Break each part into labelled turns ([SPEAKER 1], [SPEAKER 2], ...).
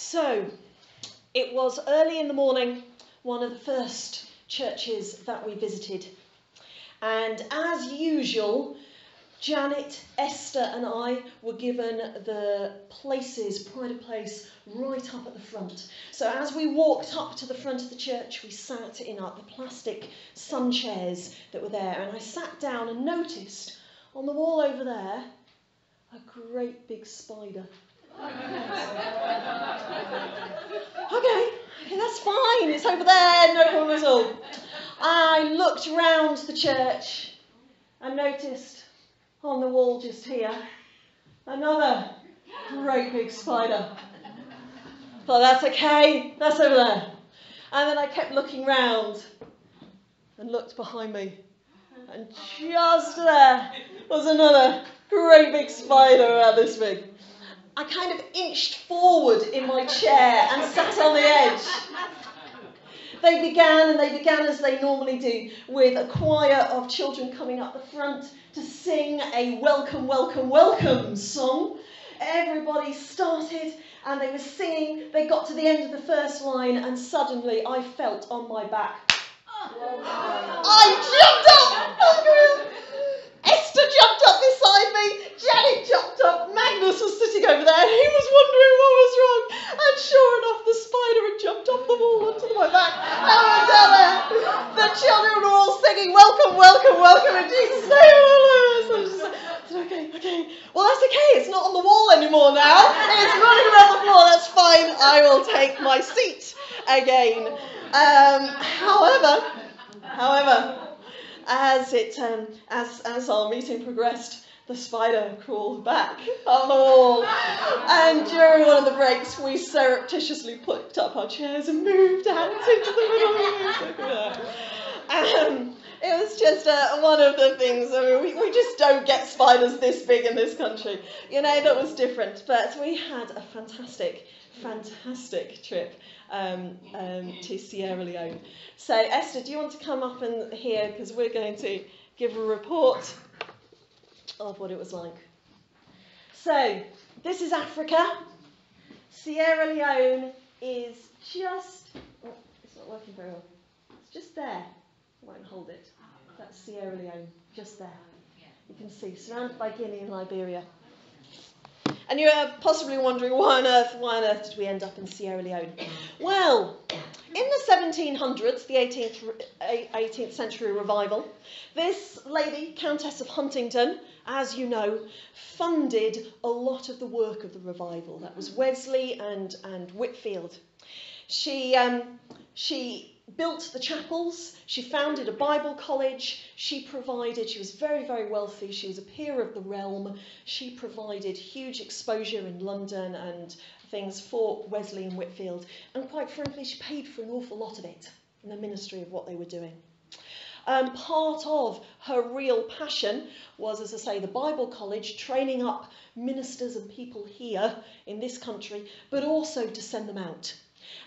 [SPEAKER 1] So, it was early in the morning, one of the first churches that we visited. And as usual, Janet, Esther, and I were given the places, pride of place, right up at the front. So as we walked up to the front of the church, we sat in our, the plastic sun chairs that were there. And I sat down and noticed on the wall over there a great big spider. Okay, okay, that's fine. It's over there, no problem at all. I looked round the church and noticed on the wall just here another great big spider. Thought that's okay, that's over there. And then I kept looking round and looked behind me, and just there was another great big spider about this big. I kind of inched forward in my chair and sat on the edge. They began, and they began as they normally do, with a choir of children coming up the front to sing a welcome, welcome, welcome song. Everybody started and they were singing. They got to the end of the first line, and suddenly I felt on my back. I jumped up! Esther jumped up beside me, Janet jumped up, Magnus was sitting over there, and he was wondering what was wrong. And sure enough, the spider had jumped off the wall onto my back. And we down there. The children were all singing, Welcome, welcome, welcome in Jesus' name. So I just said, okay, okay. Well, that's okay. It's not on the wall anymore now. It's running around the floor. That's fine. I will take my seat again. Um, however, however, as it um, as as our meeting progressed, the spider crawled back on the wall, and during one of the breaks, we surreptitiously picked up our chairs and moved out into the middle. Um, it was just uh, one of the things. I mean, we, we just don't get spiders this big in this country. You know, that was different. But we had a fantastic, fantastic trip um, um, to Sierra Leone. So, Esther, do you want to come up and here? Because we're going to give a report of what it was like. So, this is Africa. Sierra Leone is just. Oh, it's not working very well. It's just there. I won't hold it. That's Sierra Leone, just there. You can see, surrounded by Guinea and Liberia. And you're possibly wondering why on earth, why on earth did we end up in Sierra Leone? Well, in the 1700s, the 18th, 18th century revival, this lady, Countess of Huntingdon, as you know, funded a lot of the work of the revival. That was Wesley and, and Whitefield. She, um, she built the chapels, she founded a Bible college, she provided, she was very, very wealthy, she was a peer of the realm, she provided huge exposure in London and things for Wesley and Whitefield, and quite frankly, she paid for an awful lot of it in the ministry of what they were doing. Um, part of her real passion was, as I say, the Bible College, training up ministers and people here in this country, but also to send them out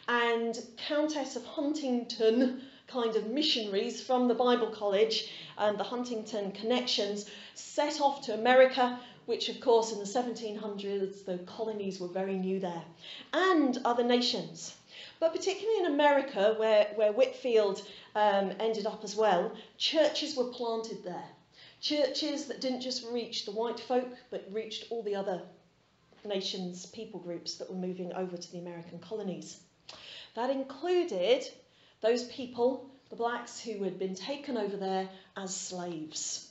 [SPEAKER 1] and Countess of Huntingdon kind of missionaries from the Bible College and the Huntingdon connections set off to America, which, of course, in the 1700s, the colonies were very new there, and other nations. But particularly in America, where, where Whitefield um, ended up as well, churches were planted there. Churches that didn't just reach the white folk, but reached all the other nations, people groups that were moving over to the American colonies. That included those people, the blacks, who had been taken over there as slaves.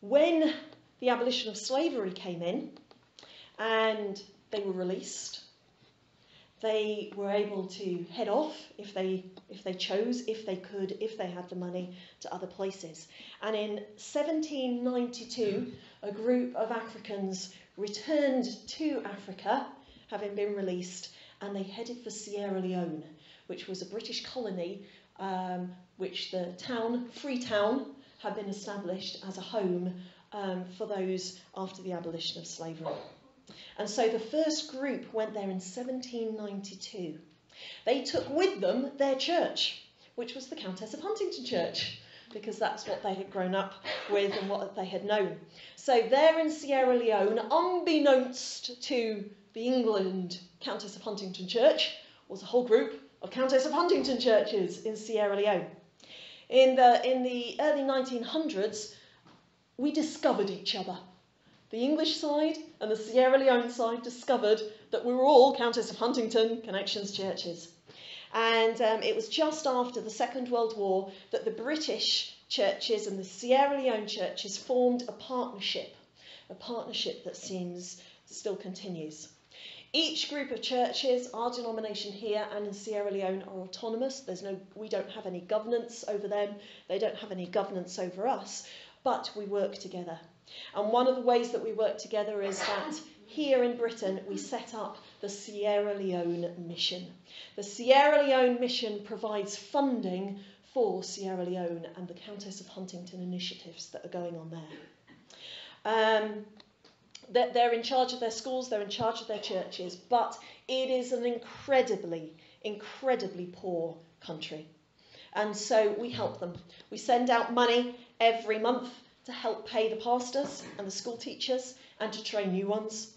[SPEAKER 1] When the abolition of slavery came in and they were released, they were able to head off if they, if they chose, if they could, if they had the money, to other places. And in 1792, a group of Africans returned to Africa, having been released, and they headed for Sierra Leone, which was a British colony um, which the town, Freetown, had been established as a home um, for those after the abolition of slavery. And so the first group went there in 1792. They took with them their church, which was the Countess of Huntingdon Church. because that's what they had grown up with and what they had known. So there in Sierra Leone, unbeknownst to the England Countess of Huntingdon Church, was a whole group of Countess of Huntingdon churches in Sierra Leone. In the, in the early 1900s, we discovered each other. The English side and the Sierra Leone side discovered that we were all Countess of Huntingdon Connections churches. And um, it was just after the Second World War that the British churches and the Sierra Leone churches formed a partnership, a partnership that seems still continues. Each group of churches, our denomination here and in Sierra Leone, are autonomous. There's no, we don't have any governance over them. They don't have any governance over us, but we work together. And one of the ways that we work together is that here in Britain we set up the Sierra Leone Mission. The Sierra Leone Mission provides funding for Sierra Leone and the Countess of Huntingdon initiatives that are going on there. Um, they're in charge of their schools, they're in charge of their churches, but it is an incredibly, incredibly poor country. And so we help them. We send out money every month to help pay the pastors and the school teachers and to train new ones.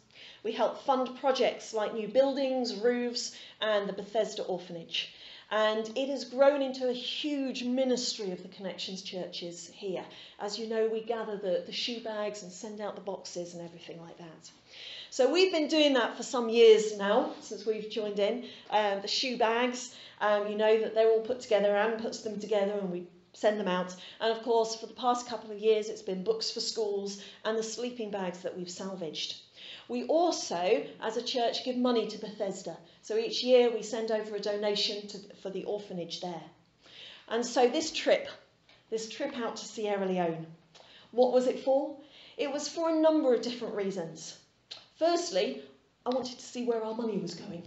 [SPEAKER 1] We help fund projects like new buildings, roofs, and the Bethesda Orphanage. And it has grown into a huge ministry of the Connections churches here. As you know, we gather the, the shoe bags and send out the boxes and everything like that. So we've been doing that for some years now, since we've joined in. Um, the shoe bags, um, you know that they're all put together. and puts them together and we send them out. And of course, for the past couple of years, it's been books for schools and the sleeping bags that we've salvaged. We also, as a church, give money to Bethesda. So each year we send over a donation to, for the orphanage there. And so this trip, this trip out to Sierra Leone, what was it for? It was for a number of different reasons. Firstly, I wanted to see where our money was going.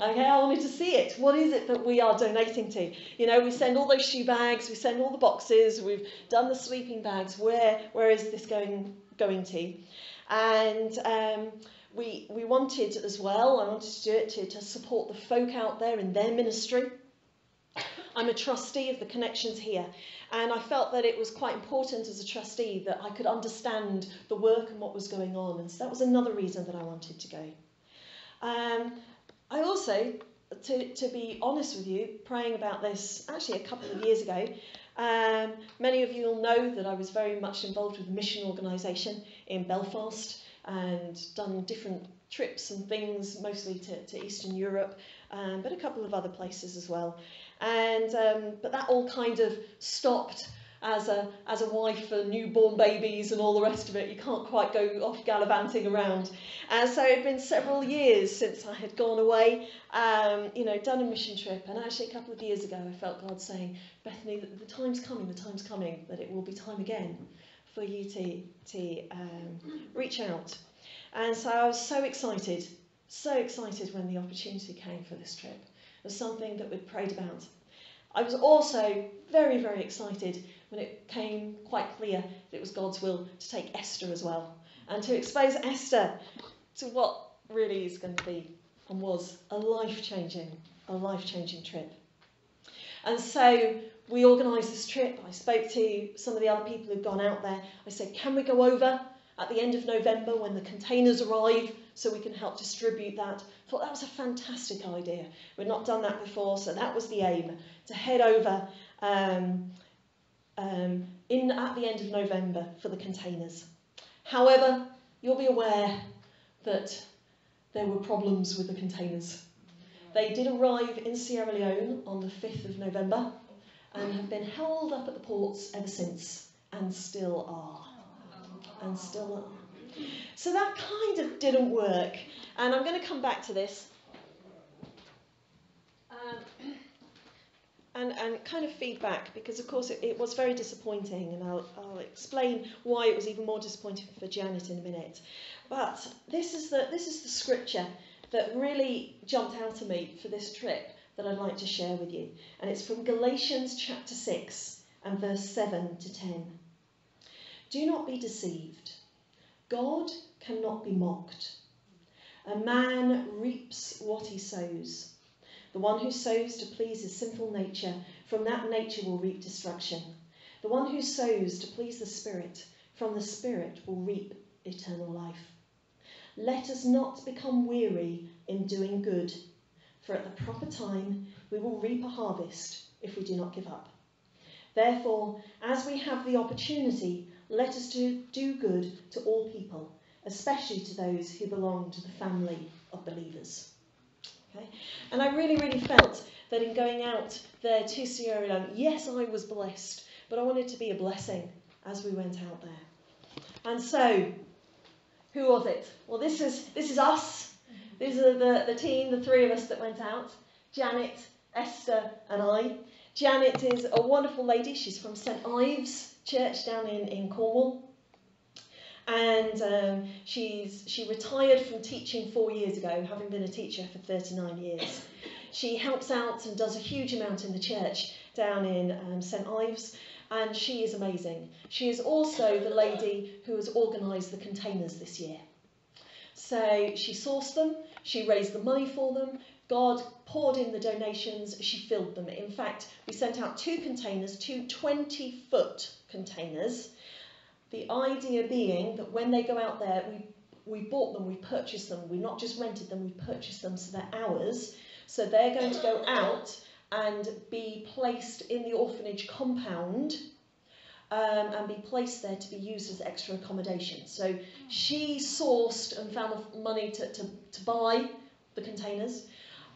[SPEAKER 1] Okay, I wanted to see it. What is it that we are donating to? You know, we send all those shoe bags, we send all the boxes, we've done the sleeping bags. Where where is this going going to? And um, we, we wanted as well, I wanted to do it to, to support the folk out there in their ministry. I'm a trustee of the connections here, and I felt that it was quite important as a trustee that I could understand the work and what was going on, and so that was another reason that I wanted to go. Um, I also, to, to be honest with you, praying about this actually a couple of years ago, um, many of you will know that I was very much involved with a mission organisation in Belfast and done different trips and things, mostly to, to Eastern Europe, um, but a couple of other places as well. And um, but that all kind of stopped as a as a wife for newborn babies and all the rest of it. You can't quite go off gallivanting around. And so it had been several years since I had gone away, um, you know, done a mission trip. And actually, a couple of years ago, I felt God saying, Bethany, the time's coming, the time's coming, that it will be time again for you to to um, reach out. And so I was so excited, so excited when the opportunity came for this trip. It was something that we'd prayed about. I was also very, very excited when it came quite clear that it was God's will to take Esther as well and to expose Esther to what really is going to be and was a life changing, a life changing trip. And so we organised this trip. I spoke to some of the other people who'd gone out there. I said, Can we go over at the end of November when the containers arrive so we can help distribute that? I thought that was a fantastic idea. We'd not done that before, so that was the aim to head over um, um, in at the end of November for the containers. However, you'll be aware that there were problems with the containers. They did arrive in Sierra Leone on the 5th of November and have been held up at the ports ever since and still are. And still are. So that kind of didn't work. And I'm going to come back to this. Um, and, and kind of feedback because, of course, it, it was very disappointing, and I'll, I'll explain why it was even more disappointing for Janet in a minute. But this is the, this is the scripture that really jumped out at me for this trip that I'd like to share with you. And it's from Galatians chapter 6 and verse 7 to 10. Do not be deceived. God cannot be mocked. A man reaps what he sows. The one who sows to please his sinful nature, from that nature will reap destruction. The one who sows to please the Spirit from the Spirit will reap eternal life. Let us not become weary in doing good, for at the proper time we will reap a harvest if we do not give up. Therefore, as we have the opportunity, let us do, do good to all people, especially to those who belong to the family of believers. Okay? And I really, really felt that in going out there to Sierra Leone, yes, I was blessed, but I wanted to be a blessing as we went out there. And so, who was it? Well, this is this is us. These are the, the team, the three of us that went out. Janet, Esther, and I. Janet is a wonderful lady. She's from St Ives Church down in, in Cornwall. And um, she's she retired from teaching four years ago, having been a teacher for 39 years. She helps out and does a huge amount in the church down in um, St Ives, and she is amazing. She is also the lady who has organised the containers this year. So she sourced them, she raised the money for them, God poured in the donations, she filled them. In fact, we sent out two containers, two 20 foot containers. The idea being that when they go out there, we, we bought them, we purchased them. We not just rented them, we purchased them so they're ours. So they're going to go out and be placed in the orphanage compound um, and be placed there to be used as extra accommodation. So she sourced and found the money to, to, to buy the containers.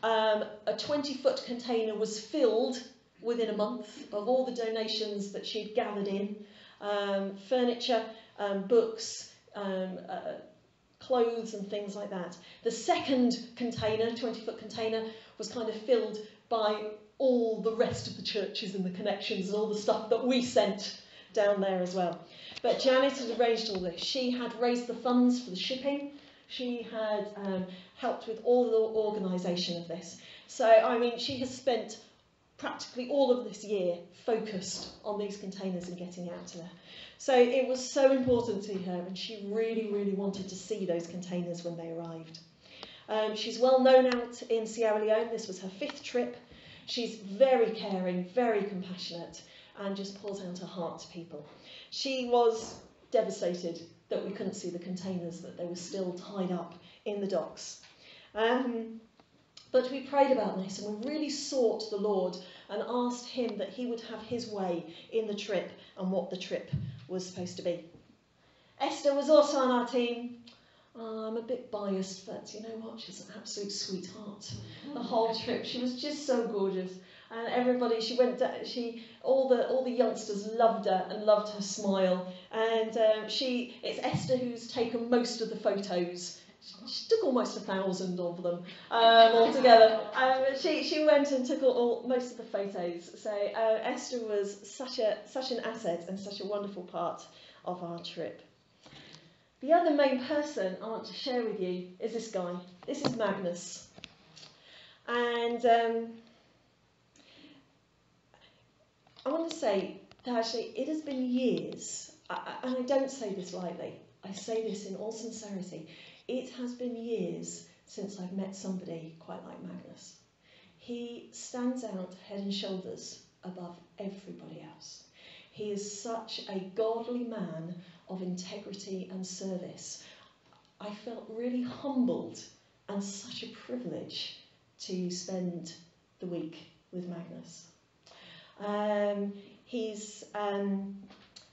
[SPEAKER 1] Um, a 20 foot container was filled within a month of all the donations that she'd gathered in um, furniture, um, books, um, uh, clothes, and things like that. The second container, 20 foot container, was kind of filled by all the rest of the churches and the connections and all the stuff that we sent down there as well. But Janet had arranged all this. She had raised the funds for the shipping. She had um, helped with all the organisation of this. So, I mean, she has spent practically all of this year focused on these containers and getting out to there. So it was so important to her, and she really, really wanted to see those containers when they arrived. Um, she's well known out in Sierra Leone. This was her fifth trip. She's very caring, very compassionate, and just pours out her heart to people. She was devastated that we couldn't see the containers, that they were still tied up in the docks. Um, but we prayed about this and we really sought the Lord and asked Him that He would have His way in the trip and what the trip was supposed to be. Esther was also on our team. I'm a bit biased, but you know what? She's an absolute sweetheart. The whole trip, she was just so gorgeous, and everybody. She went. She all the all the youngsters loved her and loved her smile. And um, she, it's Esther who's taken most of the photos she took almost a thousand of them um, altogether. Um, she, she went and took all, all, most of the photos. So uh, Esther was such, a, such an asset and such a wonderful part of our trip. The other main person I want to share with you is this guy. This is Magnus. And um, I want to say that actually it has been years, and I don't say this lightly, I say this in all sincerity. It has been years since I've met somebody quite like Magnus. He stands out head and shoulders above everybody else. He is such a godly man of integrity and service. I felt really humbled and such a privilege to spend the week with Magnus. Um, he's, um,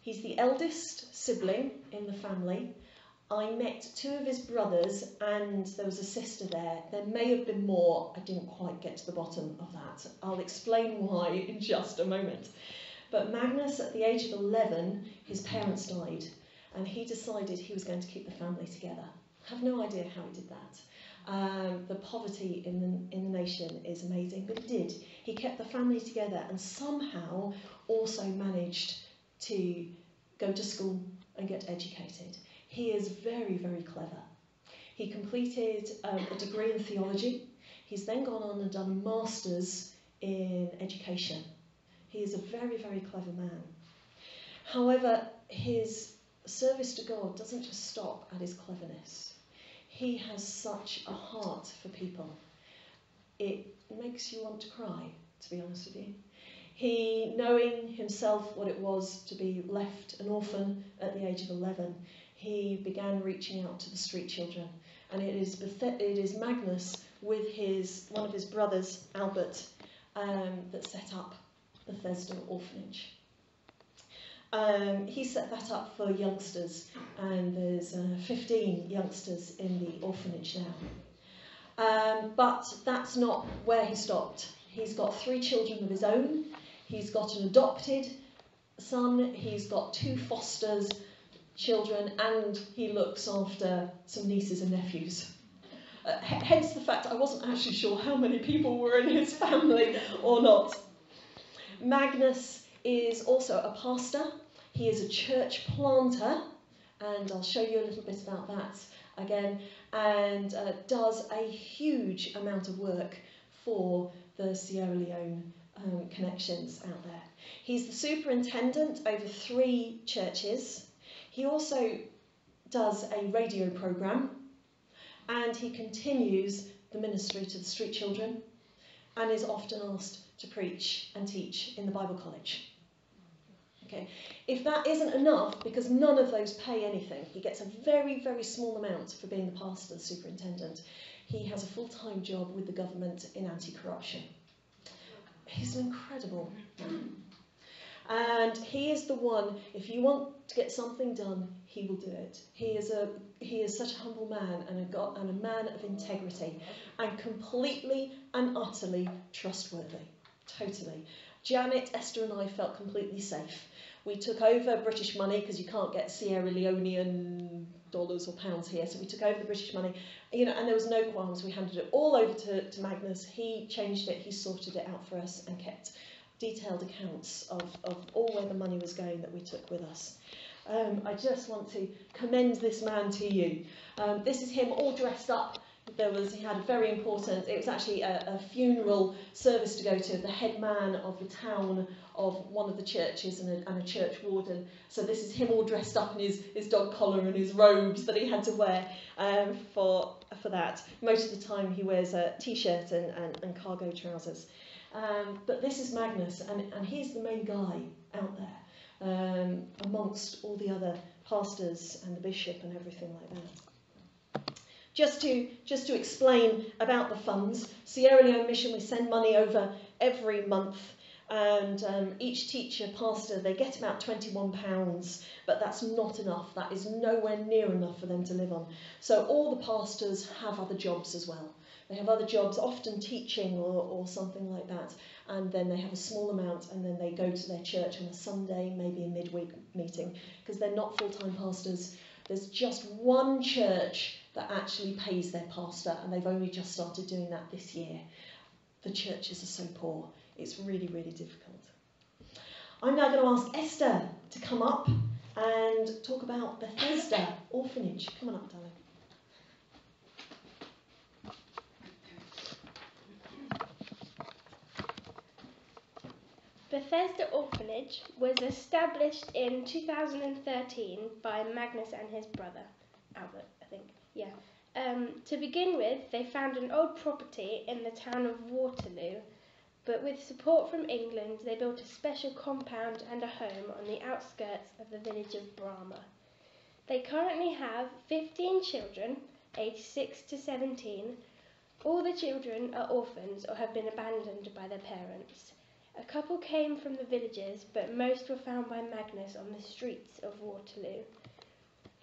[SPEAKER 1] he's the eldest sibling in the family. I met two of his brothers and there was a sister there. There may have been more. I didn't quite get to the bottom of that. I'll explain why in just a moment. But Magnus, at the age of 11, his parents died and he decided he was going to keep the family together. I have no idea how he did that. Um, the poverty in the, in the nation is amazing, but he did. He kept the family together and somehow also managed to go to school and get educated. He is very, very clever. He completed um, a degree in theology. He's then gone on and done a master's in education. He is a very, very clever man. However, his service to God doesn't just stop at his cleverness. He has such a heart for people. It makes you want to cry, to be honest with you. He, knowing himself what it was to be left an orphan at the age of 11, he began reaching out to the street children. And it is, it is Magnus with his, one of his brothers, Albert, um, that set up Bethesda Orphanage. Um, he set that up for youngsters, and there's uh, 15 youngsters in the orphanage now. Um, but that's not where he stopped. He's got three children of his own. He's got an adopted son. He's got two fosters children, and he looks after some nieces and nephews. Uh, hence the fact I wasn't actually sure how many people were in his family or not. Magnus is also a pastor. He is a church planter, and I'll show you a little bit about that again, and uh, does a huge amount of work for the Sierra Leone um, connections out there. He's the superintendent over three churches. He also does a radio program and he continues the ministry to the street children and is often asked to preach and teach in the Bible College. Okay. If that isn't enough, because none of those pay anything, he gets a very, very small amount for being the pastor, the superintendent. He has a full time job with the government in anti corruption. He's an incredible. And he is the one, if you want to get something done, he will do it. He is a he is such a humble man and a God, and a man of integrity and completely and utterly trustworthy. Totally. Janet, Esther and I felt completely safe. We took over British money because you can't get Sierra Leonean dollars or pounds here, so we took over the British money, you know, and there was no qualms. We handed it all over to, to Magnus. He changed it, he sorted it out for us and kept detailed accounts of, of all where the money was going that we took with us. Um, I just want to commend this man to you. Um, this is him all dressed up. There was, he had a very important, it was actually a, a funeral service to go to, the head man of the town of one of the churches and a, and a church warden. So this is him all dressed up in his, his dog collar and his robes that he had to wear um, for, for that. Most of the time he wears a t-shirt and, and, and cargo trousers. Um, but this is Magnus, and, and he's the main guy out there um, amongst all the other pastors and the bishop and everything like that. Just to, just to explain about the funds, Sierra Leone Mission, we send money over every month and um, each teacher, pastor, they get about £21, but that's not enough. That is nowhere near enough for them to live on. So all the pastors have other jobs as well. They have other jobs, often teaching or, or something like that, and then they have a small amount and then they go to their church on a Sunday, maybe a midweek meeting, because they're not full time pastors. There's just one church that actually pays their pastor, and they've only just started doing that this year. The churches are so poor, it's really, really difficult. I'm now going to ask Esther to come up and talk about Bethesda Orphanage. Come on up, darling.
[SPEAKER 2] Bethesda Orphanage was established in 2013 by Magnus and his brother, Albert, I think. Yeah. Um, to begin with, they found an old property in the town of Waterloo, but with support from England, they built a special compound and a home on the outskirts of the village of Brahma. They currently have 15 children, aged 6 to 17. All the children are orphans or have been abandoned by their parents. A couple came from the villages, but most were found by Magnus on the streets of Waterloo.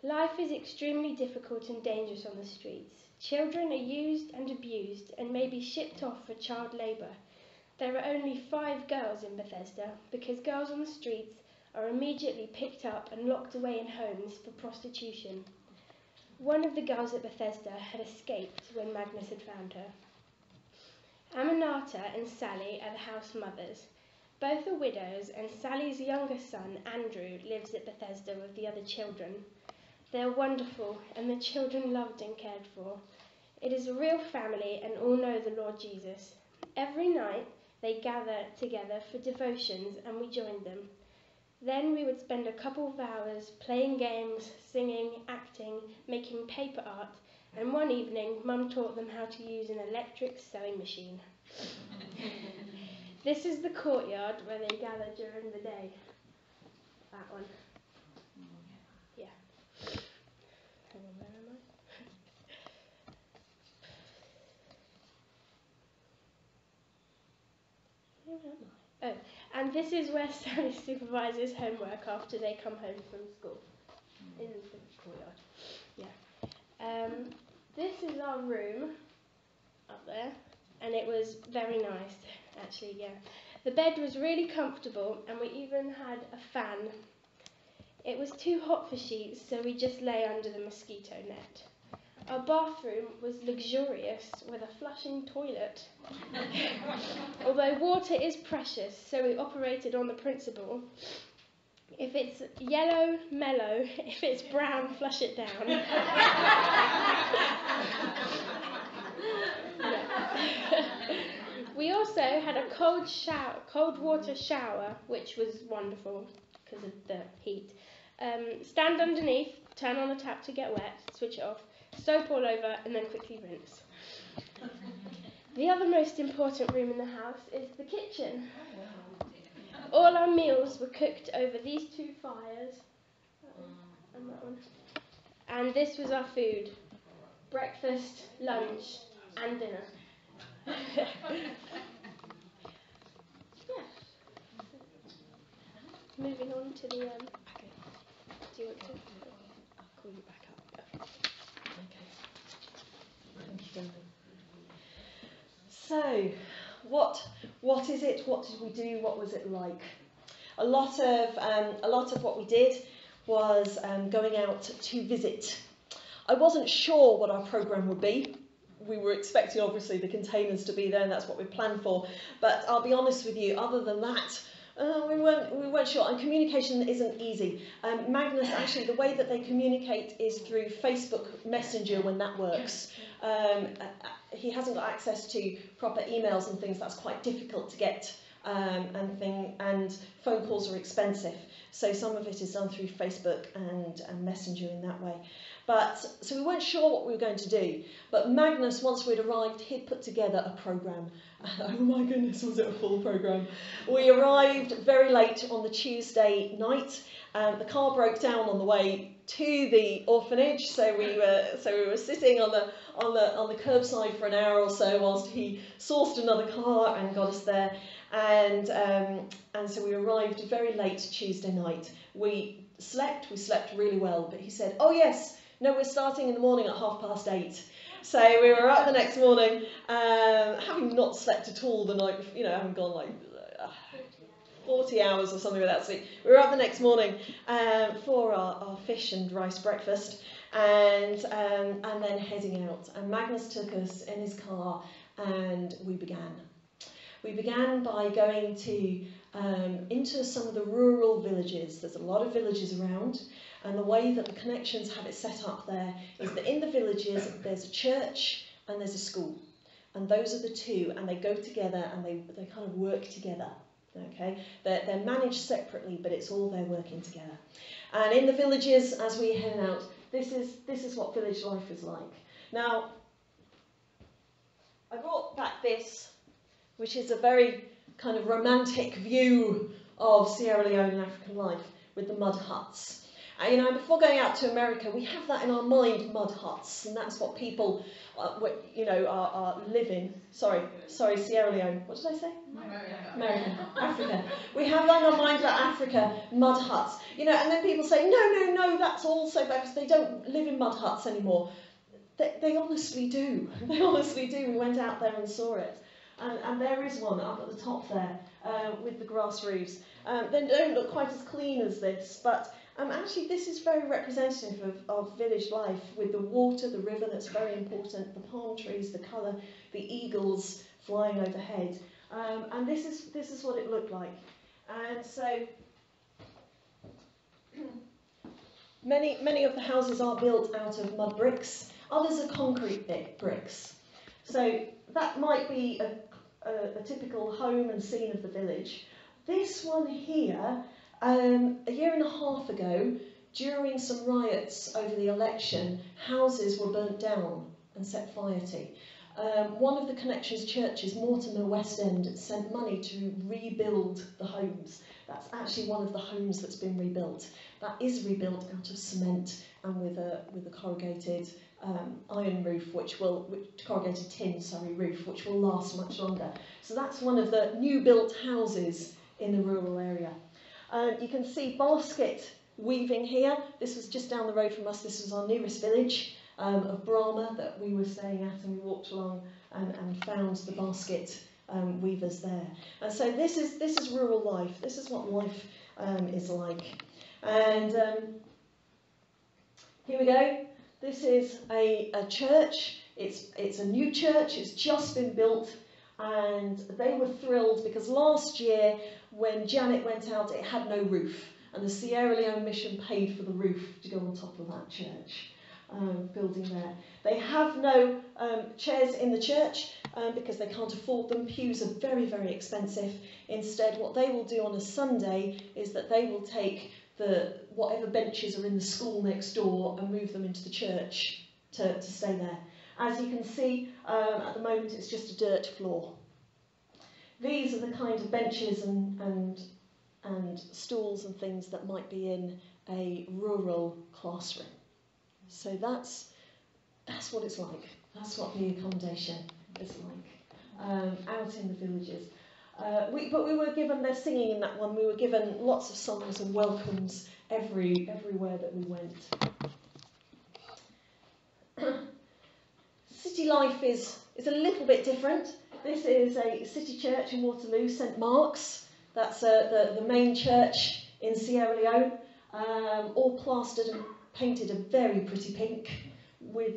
[SPEAKER 2] Life is extremely difficult and dangerous on the streets. Children are used and abused and may be shipped off for child labour. There are only five girls in Bethesda because girls on the streets are immediately picked up and locked away in homes for prostitution. One of the girls at Bethesda had escaped when Magnus had found her. Aminata and Sally are the house mothers. Both are widows, and Sally's younger son, Andrew, lives at Bethesda with the other children. They are wonderful, and the children loved and cared for. It is a real family, and all know the Lord Jesus. Every night they gather together for devotions, and we joined them. Then we would spend a couple of hours playing games, singing, acting, making paper art, and one evening, Mum taught them how to use an electric sewing machine. This is the courtyard where they gather during the day. That one. Yeah. Hang on, where am I? Where am I? Oh, and this is where Sally supervises homework after they come home from school. In the courtyard. Yeah. Um, this is our room up there, and it was very nice, actually, yeah. The bed was really comfortable, and we even had a fan. It was too hot for sheets, so we just lay under the mosquito net. Our bathroom was luxurious with a flushing toilet. Although water is precious, so we operated on the principle if it's yellow, mellow. If it's brown, flush it down. we also had a cold shower, cold water shower, which was wonderful because of the heat. Um, stand underneath, turn on the tap to get wet, switch it off, soap all over, and then quickly rinse. The other most important room in the house is the kitchen. All our meals were cooked over these two fires. And that one. And this was our food breakfast, lunch, and dinner. yeah. Moving on to the. Um, do you want to?
[SPEAKER 1] I'll call you back up. Okay. So, what what is it? What did we do? What was it like? A lot of um, a lot of what we did was um, going out to visit. I wasn't sure what our program would be. We were expecting, obviously, the containers to be there, and that's what we planned for. But I'll be honest with you. Other than that, uh, we weren't we weren't sure, and communication isn't easy. Um, Magnus actually, the way that they communicate is through Facebook Messenger when that works. Um, uh, he hasn't got access to proper emails and things. That's quite difficult to get, um, and thing and phone calls are expensive. So some of it is done through Facebook and, and Messenger in that way. But so we weren't sure what we were going to do. But Magnus, once we'd arrived, he'd put together a program. oh my goodness, was it a full program? We arrived very late on the Tuesday night. Um, the car broke down on the way to the orphanage, so we were so we were sitting on the on the on the curbside for an hour or so whilst he sourced another car and got us there. And um, and so we arrived very late Tuesday night. We slept, we slept really well, but he said, "Oh yes, no, we're starting in the morning at half past eight. So we were up the next morning, um, having not slept at all the night, you know, having gone like uh, 40 hours or something without sleep. We were up the next morning um, for our, our fish and rice breakfast and, um, and then heading out. And Magnus took us in his car and we began. We began by going to um, into some of the rural villages. There's a lot of villages around, and the way that the connections have it set up there is that in the villages there's a church and there's a school. And those are the two, and they go together and they, they kind of work together. Okay, they're, they're managed separately, but it's all they're working together. And in the villages, as we head out, this is this is what village life is like. Now, I brought back this, which is a very kind of romantic view of Sierra Leone and African life with the mud huts. Uh, you know, before going out to America, we have that in our mind, mud huts, and that's what people, uh, you know, are, are living. Sorry, sorry, Sierra Leone. What did I say?
[SPEAKER 3] America.
[SPEAKER 1] America, Africa. We have that in our mind about Africa, mud huts. You know, and then people say, no, no, no, that's all also because they don't live in mud huts anymore. They, they honestly do. They honestly do. We went out there and saw it. And, and there is one up at the top there uh, with the grass roofs. Um, they don't look quite as clean as this, but um, actually, this is very representative of, of village life with the water, the river that's very important, the palm trees, the colour, the eagles flying overhead. Um, and this is, this is what it looked like. And so, many, many of the houses are built out of mud bricks, others are concrete bricks. So, that might be a, a, a typical home and scene of the village. This one here um, a year and a half ago, during some riots over the election, houses were burnt down and set fire to. um, one of the Connections churches, Mortimer West End, sent money to rebuild the homes. That's actually one of the homes that's been rebuilt. That is rebuilt out of cement and with a with a corrugated um, iron roof, which will which, corrugated tin, sorry, roof, which will last much longer. So that's one of the new built houses in the rural area. Uh, you can see basket weaving here. This was just down the road from us. This was our nearest village um, of Brahma that we were staying at, and we walked along and, and found the basket um, weavers there. And so this is this is rural life. This is what life um, is like. And um, here we go. This is a, a church. It's it's a new church. It's just been built, and they were thrilled because last year when Janet went out, it had no roof, and the Sierra Leone Mission paid for the roof to go on top of that church um, building there. They have no um, chairs in the church um, because they can't afford them. Pews are very, very expensive. Instead, what they will do on a Sunday is that they will take the whatever benches are in the school next door and move them into the church to, to stay there. As you can see, um, at the moment it's just a dirt floor. These are the kind of benches and, and, and stools and things that might be in a rural classroom. So that's that's what it's like. That's what the accommodation is like um, out in the villages. Uh, we, but we were given, they're singing in that one, we were given lots of songs and welcomes every, everywhere that we went. city life is, is a little bit different. This is a city church in Waterloo, St Mark's. That's uh, the, the main church in Sierra Leone, um, all plastered and painted a very pretty pink with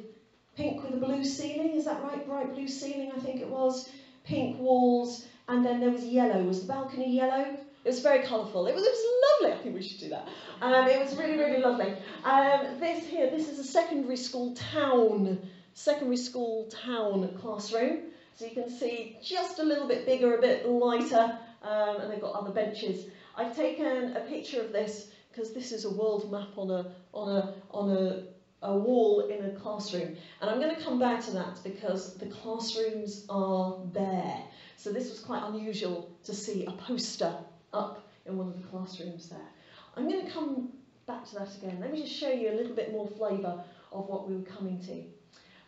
[SPEAKER 1] pink with a blue ceiling, is that right? Bright blue ceiling, I think it was. Pink walls, and then there was yellow. Was the balcony yellow? It was very colourful. It was, it was lovely. I think we should do that. Um, it was really, really lovely. Um, this here, this is a secondary school town, secondary school town classroom. So you can see just a little bit bigger, a bit lighter, um, and they've got other benches. I've taken a picture of this because this is a world map on a, on a, on a, a wall in a classroom. And I'm going to come back to that because the classrooms are bare. So this was quite unusual to see a poster up in one of the classrooms there. I'm going to come back to that again. Let me just show you a little bit more flavour of what we were coming to.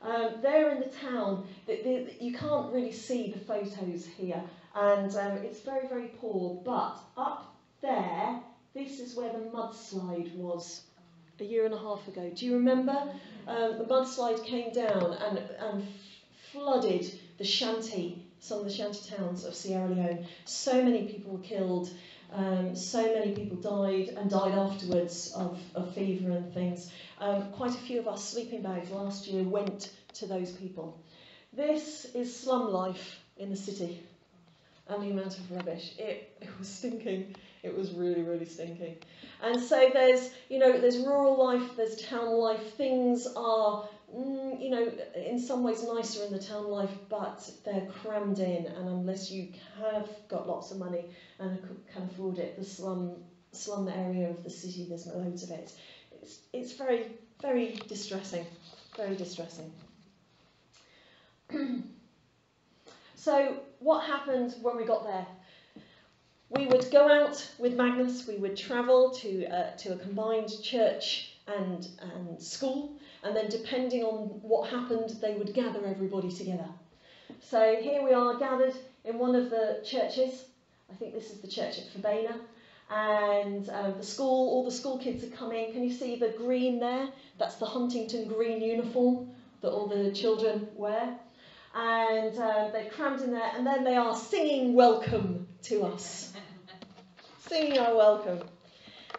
[SPEAKER 1] Um, there in the town, the, the, you can't really see the photos here, and um, it's very, very poor, but up there this is where the mudslide was a year and a half ago. Do you remember? Um, the mudslide came down and, and flooded the shanty, some of the shanty towns of Sierra Leone. So many people were killed. Um, so many people died and died afterwards of, of fever and things. Um, quite a few of our sleeping bags last year went to those people. This is slum life in the city and the amount of rubbish. It, it was stinking. It was really, really stinking. And so there's, you know, there's rural life, there's town life. Things are, mm, you know, in some ways nicer in the town life, but they're crammed in. And unless you have got lots of money and can afford it, the slum slum area of the city, there's loads of it. It's, it's very, very distressing. Very distressing. so what happened when we got there? We would go out with Magnus, we would travel to, uh, to a combined church and, and school, and then depending on what happened, they would gather everybody together. So here we are gathered in one of the churches. I think this is the church at Fabena. And um, the school, all the school kids are coming. Can you see the green there? That's the Huntingdon green uniform that all the children wear. And uh, they're crammed in there, and then they are singing welcome to us singing our welcome.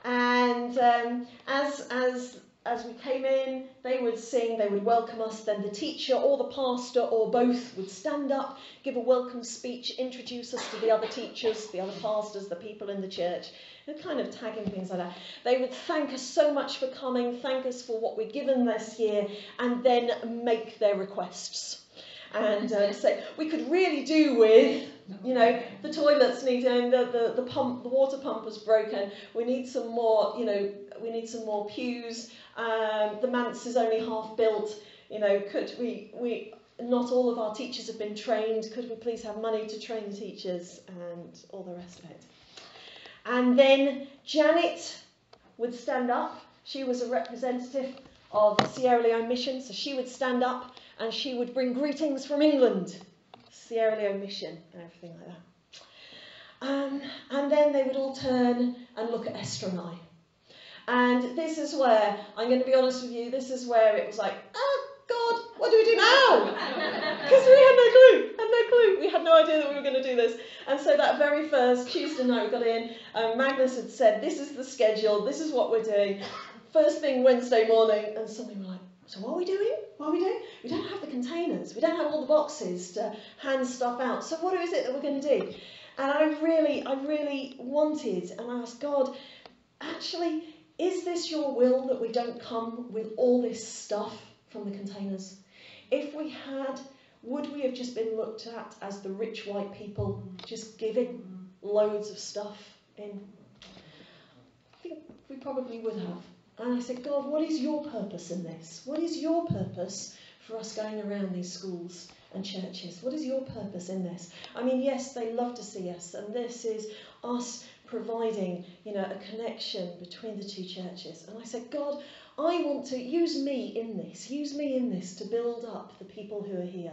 [SPEAKER 1] And um, as, as, as we came in, they would sing, they would welcome us. Then the teacher or the pastor or both would stand up, give a welcome speech, introduce us to the other teachers, the other pastors, the people in the church. They're kind of tagging things like that. They would thank us so much for coming, thank us for what we're given this year, and then make their requests and uh, say we could really do with you know the toilets need and the, the, the pump the water pump was broken we need some more you know we need some more pews um, the manse is only half built you know could we we not all of our teachers have been trained. Could we please have money to train the teachers and all the rest of it? And then Janet would stand up. She was a representative of Sierra Leone Mission, so she would stand up and she would bring greetings from England, Sierra Leone Mission, and everything like that. Um, and then they would all turn and look at Esther and I. And this is where, I'm going to be honest with you, this is where it was like, oh God, what do we do now? Because we had no clue, had no clue. We had no idea that we were going to do this. And so that very first Tuesday night we got in, um, Magnus had said, this is the schedule, this is what we're doing. First thing Wednesday morning, and suddenly we're like, so what are we doing? What are we doing? We don't have the containers. We don't have all the boxes to hand stuff out. So what is it that we're going to do? And I really, I really wanted and asked God, actually, is this your will that we don't come with all this stuff from the containers? If we had, would we have just been looked at as the rich white people just giving loads of stuff in? I think we probably would have. And I said, God, what is your purpose in this? What is your purpose for us going around these schools and churches? What is your purpose in this? I mean, yes, they love to see us, and this is us providing, you know, a connection between the two churches. And I said, God, I want to use me in this, use me in this to build up the people who are here,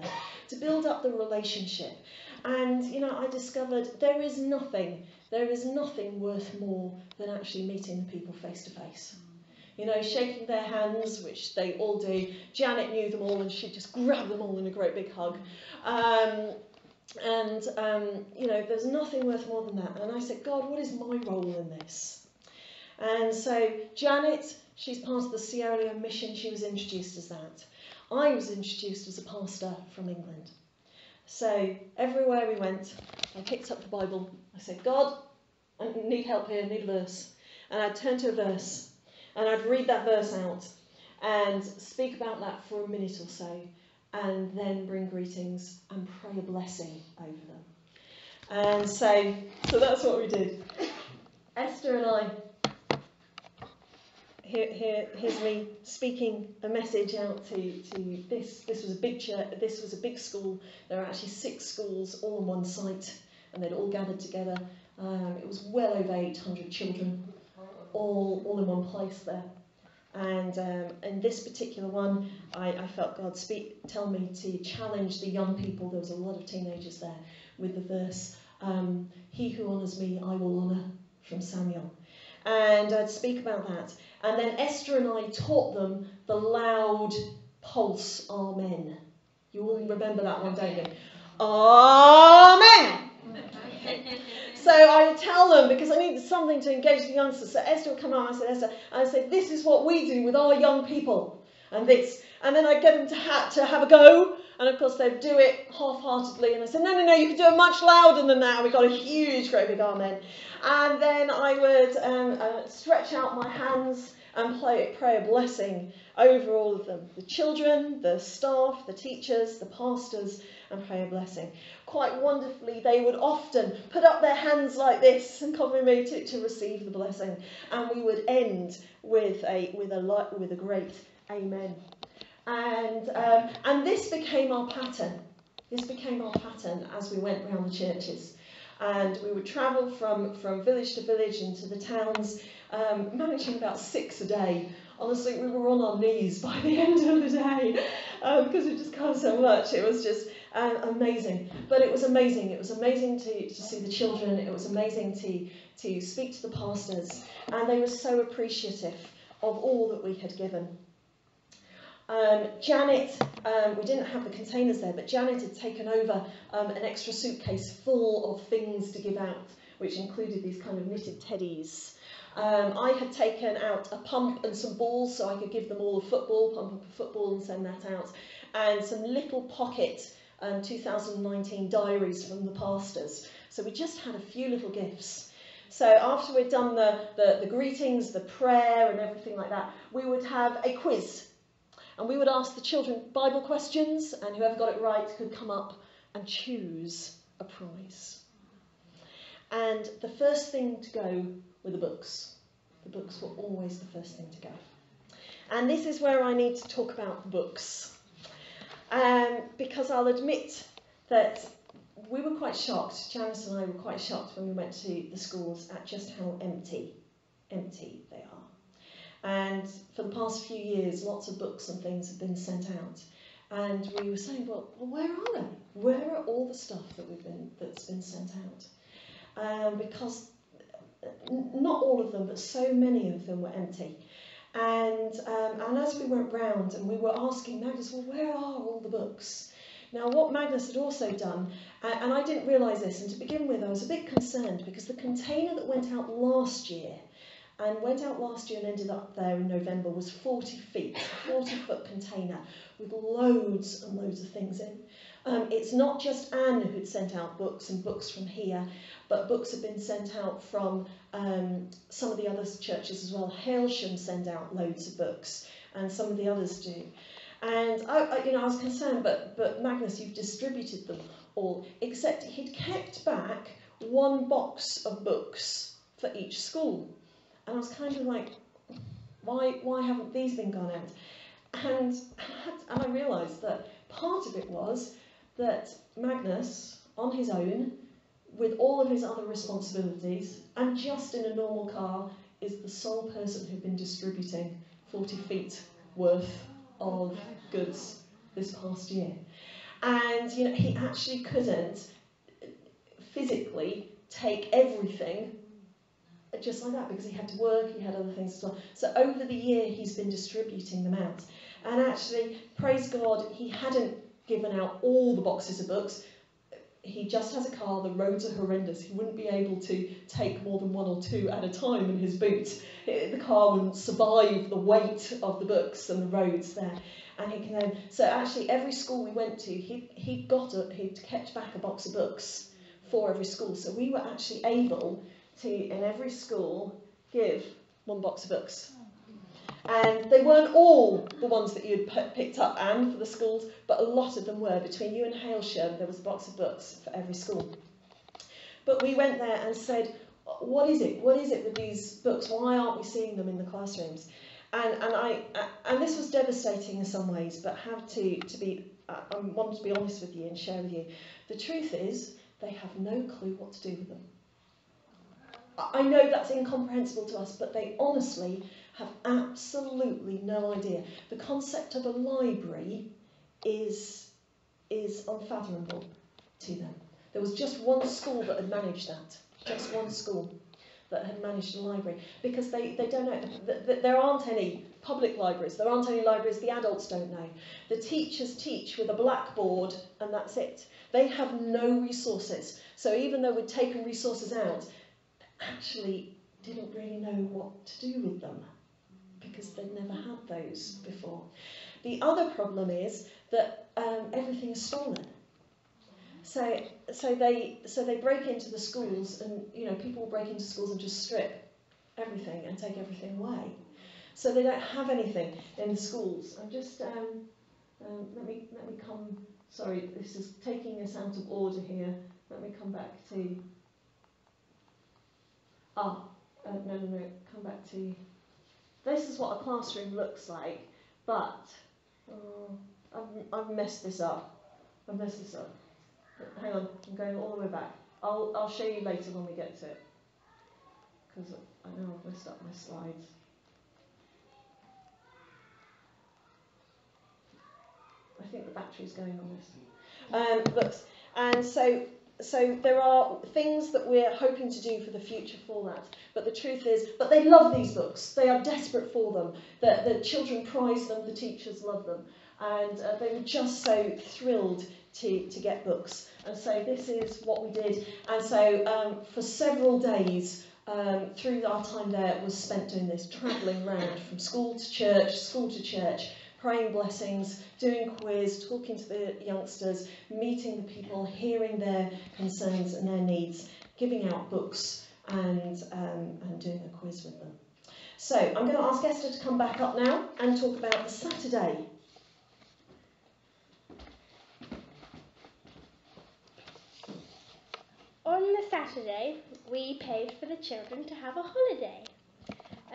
[SPEAKER 1] to build up the relationship. And, you know, I discovered there is nothing, there is nothing worth more than actually meeting the people face to face. You know, shaking their hands, which they all do. Janet knew them all and she'd just grab them all in a great big hug. Um, and, um, you know, there's nothing worth more than that. And I said, God, what is my role in this? And so Janet, she's part of the Sierra Leone mission. She was introduced as that. I was introduced as a pastor from England. So everywhere we went, I picked up the Bible. I said, God, I need help here, I need a verse. And I'd turn to a verse and I'd read that verse out and speak about that for a minute or so and then bring greetings and pray a blessing over them. And so, so that's what we did. Esther and I, here, here, here's me speaking a message out to, to this. This was a big church, this was a big school. There were actually six schools all on one site, and they'd all gathered together. Um, it was well over 800 children, all, all in one place there. And um, in this particular one, I, I felt God speak, tell me to challenge the young people. There was a lot of teenagers there with the verse, um, He who honours me, I will honour, from Samuel. And I'd speak about that. And then Esther and I taught them the loud pulse Amen. You all remember that one, don't you? Amen. So I tell them because I needed something to engage the youngsters. So Esther would come out I said, Esther, and I said, this is what we do with our young people. And this. And then I'd get them to, ha- to have a go. And of course, they'd do it half heartedly. And I said, no, no, no, you can do it much louder than that. And we got a huge, great big amen. And then I would um, uh, stretch out my hands and play, pray a blessing over all of them the children, the staff, the teachers, the pastors, and pray a blessing. Quite wonderfully, they would often put up their hands like this and cover me to, receive the blessing. And we would end with a, with a, with a great amen. And, um, and this became our pattern. This became our pattern as we went around the churches. And we would travel from, from village to village into the towns, um, managing about six a day honestly, we were on our knees by the end of the day um, because we just can't so much. It was just uh, amazing. But it was amazing. It was amazing to, to see the children. It was amazing to, to speak to the pastors. And they were so appreciative of all that we had given. Um, Janet, um, we didn't have the containers there, but Janet had taken over um, an extra suitcase full of things to give out, which included these kind of knitted teddies um, I had taken out a pump and some balls so I could give them all a football, pump up a football and send that out, and some little pocket um, 2019 diaries from the pastors. So we just had a few little gifts. So after we'd done the, the, the greetings, the prayer and everything like that, we would have a quiz. And we would ask the children Bible questions, and whoever got it right could come up and choose a prize. And the first thing to go were the books. The books were always the first thing to go. And this is where I need to talk about books. Um, because I'll admit that we were quite shocked, Janice and I were quite shocked when we went to the schools at just how empty, empty they are. And for the past few years, lots of books and things have been sent out. And we were saying, well, well where are they? Where are all the stuff that we've been that's been sent out? Um, because not all of them, but so many of them were empty. And, um, and as we went round and we were asking Magnus, well, where are all the books? Now, what Magnus had also done, and, I didn't realise this, and to begin with, I was a bit concerned because the container that went out last year and went out last year and ended up there in November was 40 feet, a 40 foot container with loads and loads of things in. Um, it's not just Anne who'd sent out books and books from here, but books have been sent out from um, some of the other churches as well. Hailsham send out loads of books, and some of the others do. And I, I, you know, I was concerned, but but Magnus, you've distributed them all, except he'd kept back one box of books for each school, and I was kind of like, why why haven't these been gone out? And and I realised that part of it was that Magnus, on his own, with all of his other responsibilities, and just in a normal car, is the sole person who'd been distributing 40 feet worth of goods this past year. And you know, he actually couldn't physically take everything just like that because he had to work, he had other things as well. So over the year, he's been distributing them out. And actually, praise God, he hadn't given out all the boxes of books he just has a car, the roads are horrendous. He wouldn't be able to take more than one or two at a time in his boot. The car wouldn't survive the weight of the books and the roads there. And he can then, so actually every school we went to, he, he got a, he'd kept back a box of books for every school. So we were actually able to, in every school, give one box of books. And they weren't all the ones that you'd picked up, Anne, for the schools, but a lot of them were. Between you and Hailsham, there was a box of books for every school. But we went there and said, what is it? What is it with these books? Why aren't we seeing them in the classrooms? And, and, I, and this was devastating in some ways, but have to, to be, uh, I want to be honest with you and share with you. The truth is, they have no clue what to do with them. I know that's incomprehensible to us, but they honestly have absolutely no idea. The concept of a library is, is unfathomable to them. There was just one school that had managed that, just one school that had managed a library, because they, they don't know, there aren't any public libraries, there aren't any libraries the adults don't know. The teachers teach with a blackboard and that's it. They have no resources. So even though we'd taken resources out, actually didn't really know what to do with them because they'd never had those before. The other problem is that um, everything is stolen. So, so they, so they break into the schools, and you know, people break into schools and just strip everything and take everything away. So they don't have anything in the schools. I'm just um, um, let me let me come. Sorry, this is taking us out of order here. Let me come back to. Ah, uh, no, no, no. Come back to this is what a classroom looks like, but oh, I've, I've messed this up. I've messed this up. Hang on, I'm going all the way back. I'll, I'll show you later when we get to it. Because I know I've messed up my slides. I think the battery's going on this. Um, looks, and so so there are things that we're hoping to do for the future for that. But the truth is, but they love these books. They are desperate for them. The, the children prize them, the teachers love them. And uh, they were just so thrilled to, to get books. And so this is what we did. And so um, for several days, um, through our time there, was spent doing this, travelling round from school to church, school to church, praying blessings, doing quiz, talking to the youngsters, meeting the people, hearing their concerns and their needs, giving out books and, um, and doing a quiz with them. So I'm going to ask Esther to come back up now and talk about the Saturday.
[SPEAKER 2] On the Saturday, we paid for the children to have a holiday.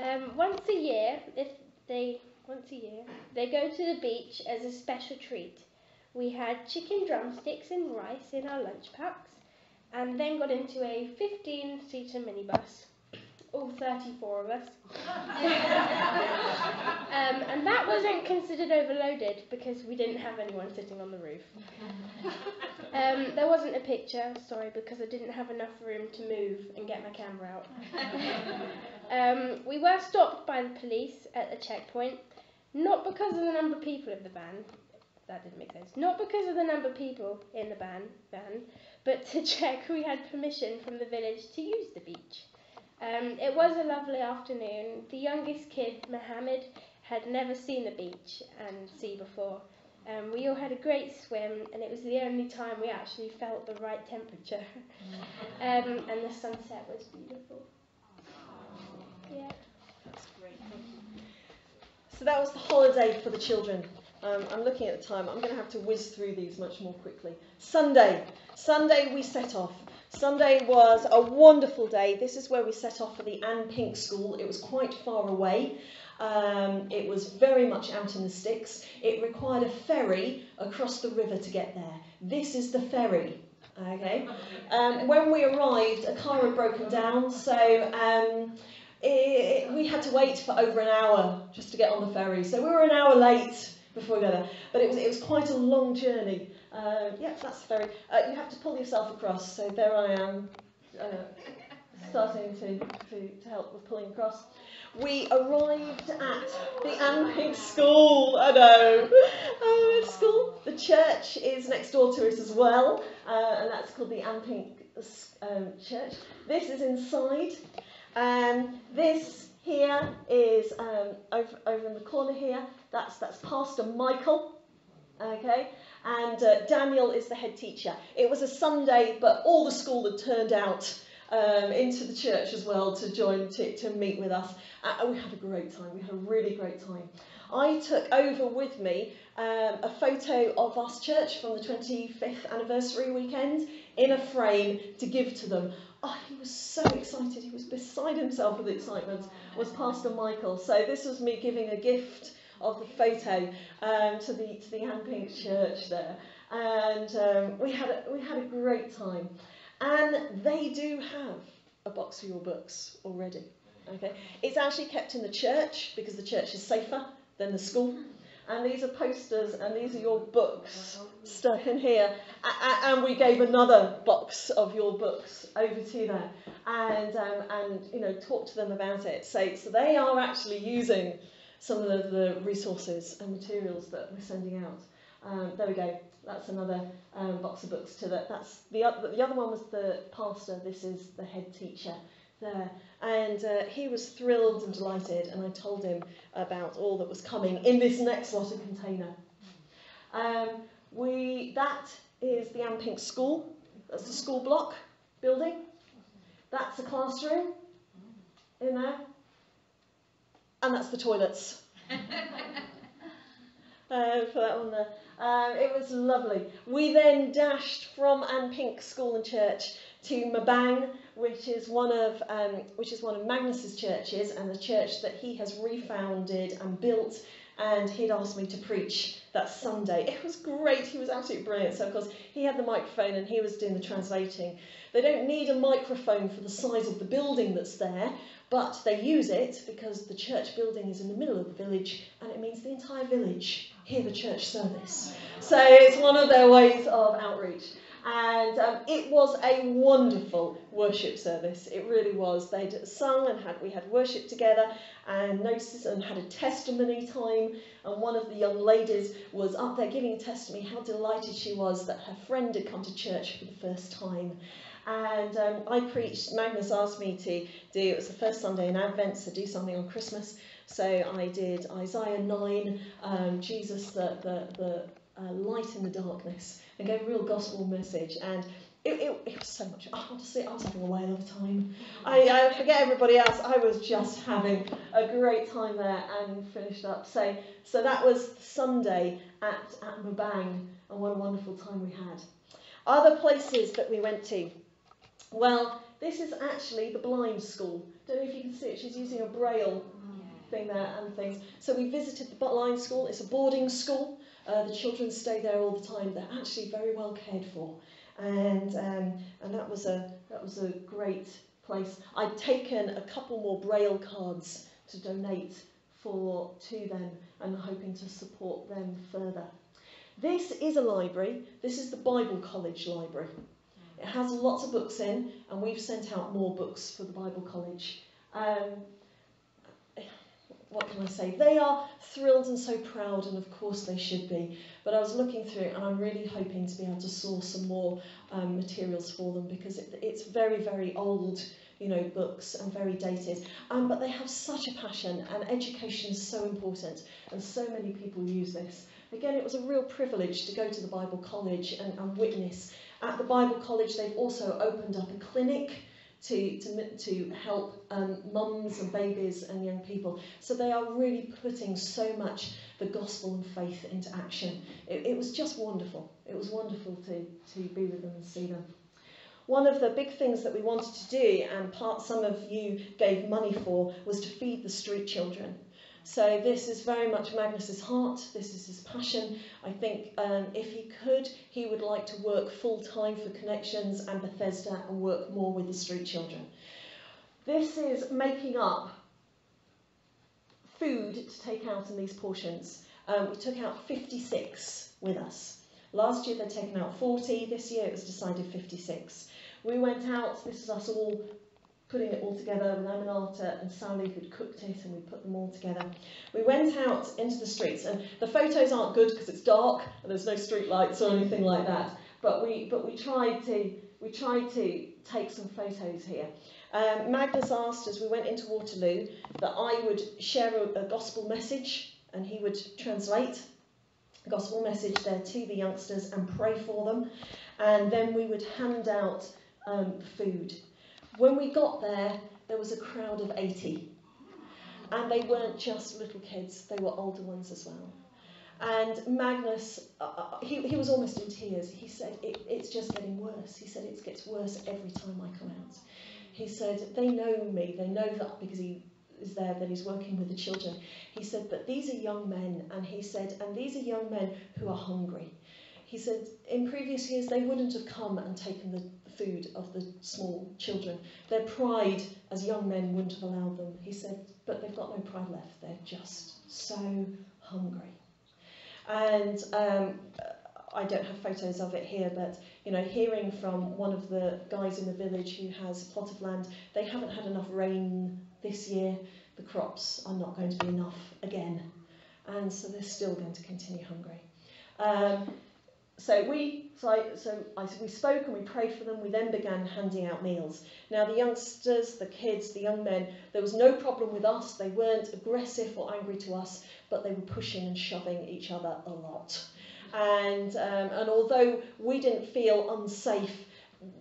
[SPEAKER 2] Um, once a year, if they once a year. They go to the beach as a special treat. we had chicken drumsticks and rice in our lunch packs, and then got into a 15 seater minibus, all 34 of us. um, and that wasn't considered overloaded because we didn't have anyone sitting on the roof. Um, there wasn't a picture, sorry, because I didn't have enough room to move and get my camera out. um, we were stopped by the police at the checkpoint, not because of the number of people in the van, that didn't make sense, not because of the number of people in the van, van but to check we had permission from the village to use the beach. Um, it was a lovely afternoon. The youngest kid, Mohammed, had never seen the beach and sea before. Um, we all had a great swim, and it was the only time we actually felt the right temperature. um, and the sunset was beautiful. Yeah.
[SPEAKER 1] That's great. So that was the holiday for the children. Um, I'm looking at the time. I'm going to have to whiz through these much more quickly. Sunday. Sunday we set off. Sunday was a wonderful day. This is where we set off for the Anne Pink School. It was quite far away. Um, it was very much out in the sticks. It required a ferry across the river to get there. This is the ferry. Okay. Um, when we arrived, a car had broken down, so um, it, we had to wait for over an hour just to get on the ferry. So we were an hour late before we got there, but it was it was quite a long journey. Uh, yeah, that's the ferry. Uh, you have to pull yourself across. So there I am, uh, starting to, to, to help with pulling across. We arrived at the Anne School. I know. Oh, school. The church is next door to us as well, uh, and that's called the Anne um, Church. This is inside. Um, this here is um, over, over in the corner here. That's that's Pastor Michael. Okay, and uh, Daniel is the head teacher. It was a Sunday, but all the school had turned out um, into the church as well to join, to, to meet with us. Uh, we had a great time. We had a really great time. I took over with me um, a photo of us church from the 25th anniversary weekend in a frame to give to them. Oh, he was so excited. He was beside himself with excitement, was Pastor Michael. So this was me giving a gift of the photo um, to the to the Anne Pink Church there, and um, we had a, we had a great time. And they do have a box for your books already. Okay, it's actually kept in the church because the church is safer than the school. And these are posters, and these are your books stuck in here. And we gave another box of your books over to them, and um, and you know talk to them about it. So so they are actually using some of the resources and materials that we're sending out. Um, there we go. That's another um, box of books to that. That's the other. The other one was the pastor. This is the head teacher there, and uh, he was thrilled and delighted. And I told him about all that was coming in this next lot of container. Um, we that is the Anne Pink School. That's the school block building. That's a classroom in there, and that's the toilets. uh, for that one there. Um, it was lovely. We then dashed from Anne Pink School and Church to Mabang, which is one of um, which is one of Magnus's churches, and the church that he has refounded and built. And he'd asked me to preach that Sunday. It was great. He was absolutely brilliant. So of course he had the microphone and he was doing the translating. They don't need a microphone for the size of the building that's there, but they use it because the church building is in the middle of the village and it means the entire village hear the church service. So it's one of their ways of outreach. And um, it was a wonderful worship service. It really was. They'd sung and had we had worship together and noticed and had a testimony time. And one of the young ladies was up there giving a testimony how delighted she was that her friend had come to church for the first time. And um, I preached, Magnus asked me to do, it was the first Sunday in Advent, so do something on Christmas. So I did Isaiah 9, um, Jesus, the, the, the uh, light in the darkness, and gave a real gospel message. And it, it, it was so much. Honestly, I was having a whale of a time. I, I forget everybody else. I was just having a great time there and finished up. So, so that was Sunday at, at Mabang, and what a wonderful time we had. Other places that we went to. Well, this is actually the blind school. Don't know if you can see it. She's using a braille thing there and things. So we visited the blind school. It's a boarding school. Uh, the children stay there all the time. They're actually very well cared for, and um, and that was a that was a great place. I'd taken a couple more braille cards to donate for to them, and hoping to support them further. This is a library. This is the Bible College Library. It has lots of books in, and we've sent out more books for the Bible College. Um, what can I say? They are thrilled and so proud, and of course they should be. But I was looking through, and I'm really hoping to be able to source some more um, materials for them because it, it's very, very old, you know, books and very dated. Um, but they have such a passion, and education is so important, and so many people use this. Again, it was a real privilege to go to the Bible College and, and witness. At the Bible College, they've also opened up a clinic to, to, to help um, mums and babies and young people. So they are really putting so much the gospel and faith into action. It, it was just wonderful. It was wonderful to, to be with them and see them. One of the big things that we wanted to do, and part some of you gave money for, was to feed the street children. So this is very much Magnus's heart. This is his passion. I think um, if he could, he would like to work full time for Connections and Bethesda and work more with the street children. This is making up food to take out in these portions. Um, we took out 56 with us. Last year they'd taken out 40. This year it was decided 56. We went out. This is us all putting it all together with Aminata and Sally who'd cooked it and we put them all together. We went out into the streets and the photos aren't good because it's dark and there's no street lights or anything like that. But we but we tried to we tried to take some photos here. Um, Magnus asked as we went into Waterloo that I would share a, a gospel message and he would translate a gospel message there to the youngsters and pray for them. And then we would hand out um, food when we got there, there was a crowd of 80. And they weren't just little kids, they were older ones as well. And Magnus, uh, uh, he, he was almost in tears. He said, it, It's just getting worse. He said, It gets worse every time I come out. He said, They know me. They know that because he is there, that he's working with the children. He said, But these are young men. And he said, And these are young men who are hungry. He said, In previous years, they wouldn't have come and taken the, food of the small children. Their pride as young men wouldn't have allowed them. He said, but they've got no pride left. They're just so hungry. And um, I don't have photos of it here, but you know, hearing from one of the guys in the village who has a plot of land, they haven't had enough rain this year. The crops are not going to be enough again, and so they're still going to continue hungry. Um, so we so, I, so I, we spoke and we prayed for them. We then began handing out meals. Now the youngsters, the kids, the young men, there was no problem with us. They weren't aggressive or angry to us, but they were pushing and shoving each other a lot. And um, and although we didn't feel unsafe,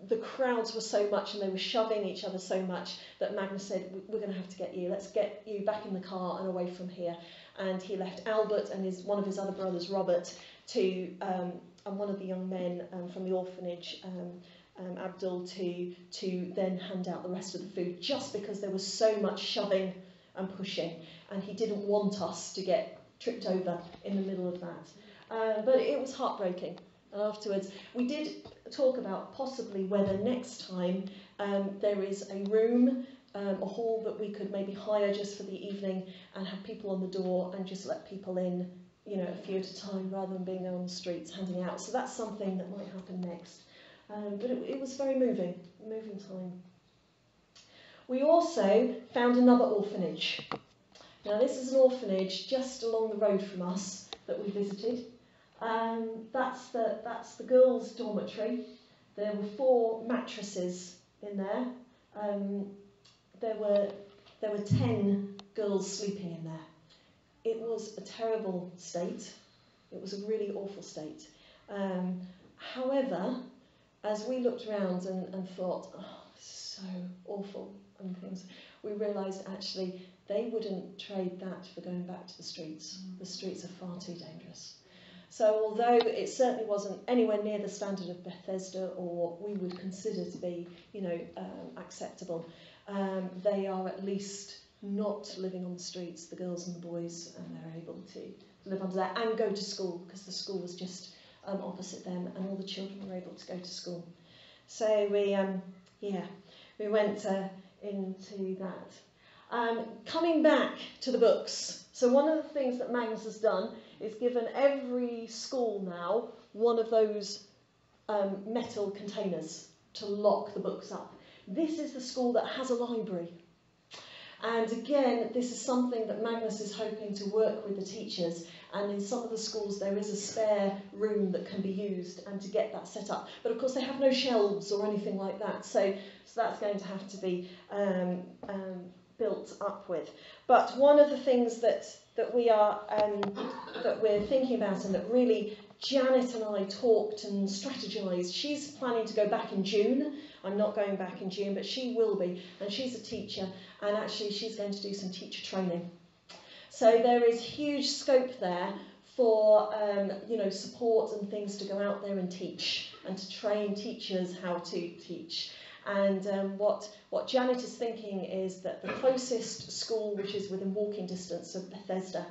[SPEAKER 1] the crowds were so much and they were shoving each other so much that Magnus said, "We're going to have to get you. Let's get you back in the car and away from here." And he left Albert and his one of his other brothers, Robert, to um, and one of the young men um, from the orphanage, um, um, Abdul, to, to then hand out the rest of the food just because there was so much shoving and pushing. And he didn't want us to get tripped over in the middle of that. Uh, but it was heartbreaking. And afterwards, we did talk about possibly whether next time um, there is a room, um, a hall that we could maybe hire just for the evening and have people on the door and just let people in you know, a few at a time rather than being on the streets handing out. So that's something that might happen next. Um, but it, it was very moving, moving time. We also found another orphanage. Now this is an orphanage just along the road from us that we visited. Um, that's, the, that's the girls' dormitory. There were four mattresses in there. Um, there were there were ten girls sleeping in there. It was a terrible state. It was a really awful state. Um, however, as we looked around and, and thought, oh, so awful and things, we realised actually they wouldn't trade that for going back to the streets. Mm. The streets are far too dangerous. So although it certainly wasn't anywhere near the standard of Bethesda or what we would consider to be, you know, um, acceptable, um, they are at least not living on the streets, the girls and the boys, and they're able to, live under there and go to school because the school was just um, opposite them and all the children were able to go to school. So we, um, yeah, we went uh, into that. Um, coming back to the books. So one of the things that Magnus has done is given every school now one of those um, metal containers to lock the books up. This is the school that has a library. And again, this is something that Magnus is hoping to work with the teachers. And in some of the schools, there is a spare room that can be used and to get that set up. But of course, they have no shelves or anything like that. So, so that's going to have to be um, um, built up with. But one of the things that, that we are um, that we're thinking about and that really Janet and I talked and strategized. She's planning to go back in June. I'm not going back in June, but she will be. And she's a teacher, and actually, she's going to do some teacher training. So there is huge scope there for um, you know support and things to go out there and teach and to train teachers how to teach. And um, what what Janet is thinking is that the closest school, which is within walking distance of Bethesda,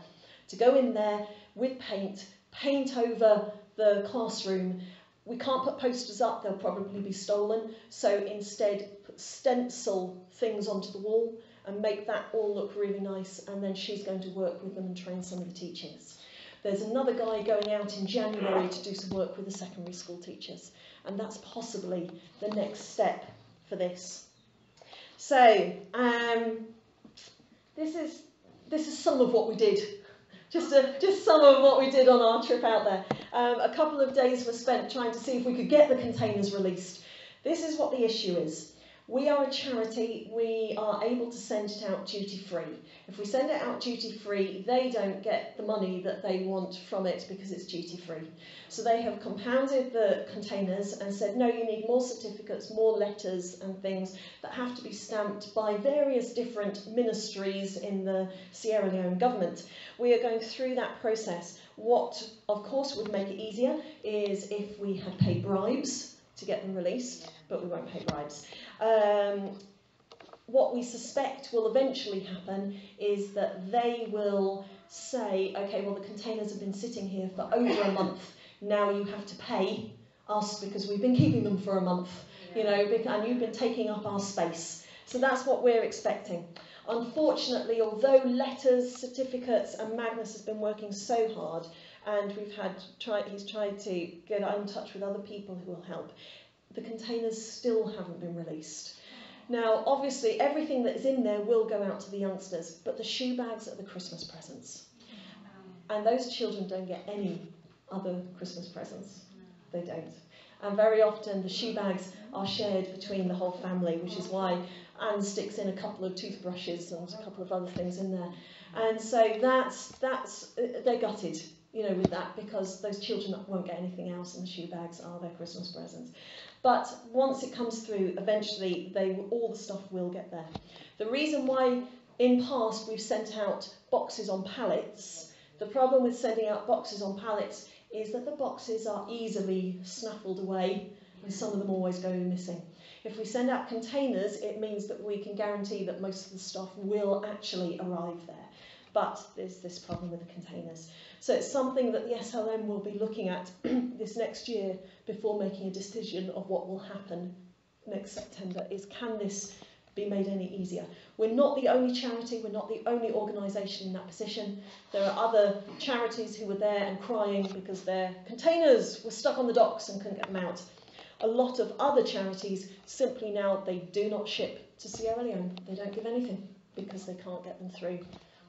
[SPEAKER 1] to go in there with paint paint over the classroom. We can't put posters up, they'll probably be stolen. So instead, put stencil things onto the wall and make that all look really nice. And then she's going to work with them and train some of the teachers. There's another guy going out in January to do some work with the secondary school teachers. And that's possibly the next step for this. So, um, this is this is some of what we did just, a, just some of what we did on our trip out there. Um, a couple of days were spent trying to see if we could get the containers released. This is what the issue is. We are a charity, we are able to send it out duty free. If we send it out duty free, they don't get the money that they want from it because it's duty free. So they have compounded the containers and said, no, you need more certificates, more letters and things that have to be stamped by various different ministries in the Sierra Leone government. We are going through that process. What, of course, would make it easier is if we had paid bribes to get them released, but we won't pay bribes. Um, what we suspect will eventually happen is that they will say, okay, well, the containers have been sitting here for over a month. Now you have to pay us because we've been keeping them for a month, you know, and you've been taking up our space. So that's what we're expecting. Unfortunately, although letters, certificates, and Magnus has been working so hard, and we've had try, he's tried to get in touch with other people who will help, the containers still haven't been released. Now, obviously, everything that is in there will go out to the youngsters, but the shoe bags are the Christmas presents. And those children don't get any other Christmas presents. They don't. And very often the shoe bags are shared between the whole family, which is why Anne sticks in a couple of toothbrushes and a couple of other things in there. And so that's, that's uh, they're gutted, you know, with that because those children won't get anything else and the shoe bags are their Christmas presents. But once it comes through, eventually they all the stuff will get there. The reason why in past we've sent out boxes on pallets, the problem with sending out boxes on pallets is that the boxes are easily snaffled away and some of them always go missing. If we send out containers, it means that we can guarantee that most of the stuff will actually arrive there. But there's this problem with the containers. So it's something that the SLM will be looking at this next year before making a decision of what will happen next September is can this be made any easier? We're not the only charity, we're not the only organisation in that position. There are other charities who were there and crying because their containers were stuck on the docks and couldn't get them out. A lot of other charities simply now they do not ship to Sierra Leone. They don't give anything because they can't get them through